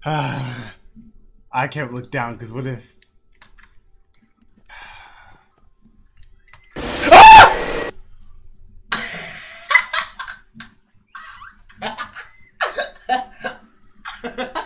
I can't look down because what if? ah!